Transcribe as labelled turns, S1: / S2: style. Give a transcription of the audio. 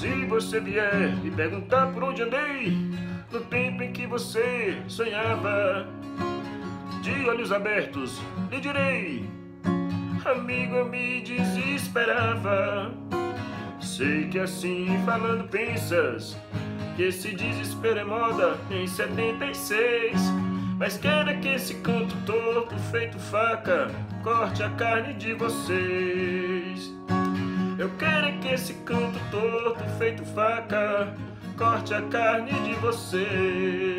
S1: Se você vier me perguntar por onde andei, no tempo em que você sonhava, de olhos abertos lhe direi, amigo, eu me desesperava. Sei que assim falando pensas que esse desespero é moda em 76. Mas quero que esse canto torto feito faca corte a carne de vocês. Eu quero que esse canto torto feito faca corte a carne de vocês.